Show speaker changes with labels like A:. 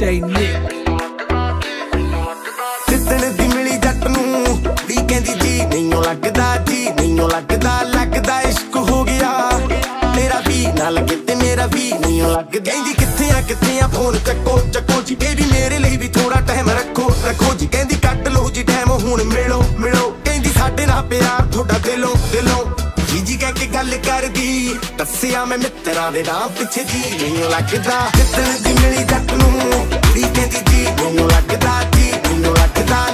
A: DJ Nick.
B: ਜਿੱਦਣ ਦੀ ਮਿਲੀ ਜੱਟ ਨੂੰ, ਵੀ ਕਹਿੰਦੀ ਜੀ, ਨਹੀਂਓ ਲੱਗਦਾ ਜੀ, ਨਹੀਂਓ ਲੱਗਦਾ ਲੱਗਦਾ ਇਸ਼ਕ ਹੋ ਗਿਆ। ਤੇਰਾ ਵੀ ਨਾ ਲੱਗੇ ਤੇ ਮੇਰਾ ਵੀ ਨਹੀਂਓ ਲੱਗਦਾ। ਕਹਿੰਦੀ ਕਿੱਥੇ ਆ ਕਿੱਥੇ ਆ, ਫੋਨ ਚੱਕੋ ਚੱਕੋ ਜੀ। ਬੇਬੀ ਮੇਰੇ ਲਈ ਵੀ ਥੋੜਾ ਟਾਈਮ ਰੱਖੋ ਰੱਖੋ ਜੀ। ਕਹਿੰਦੀ ਕੱਟ ਲਓ ਜੀ ਟਾਈਮ ਹੁਣ ਮਿਲੋ ਮਿਲੋ। ਕਹਿੰਦੀ ਸਾਡੇ ਨਾਲ ਪਿਆਰ, ਤੁਹਾਡਾ ਦਿਲੋਂ, ਦਿਲ। ਗੱਲ ਕਰਦੀ ਦੱਸਿਆ ਮੈਂ ਮਿੱਤਰਾਂ ਦੇ ਨਾਂ ਪਿੱਛੇ ਜੀ। ਨਹੀਂਓ ਲੱਗਦਾ ਜਿੱਦਣ ਦੀ ਮਿਲੀ ਜੱਟ ਨੂੰ ਵੀ ਕਹਿੰਦੀ ਜੀ। ਨਹੀਂਓ ਲੱਗਦਾ ਜੀ ਨਹੀਂਓ ਲੱਗਦਾ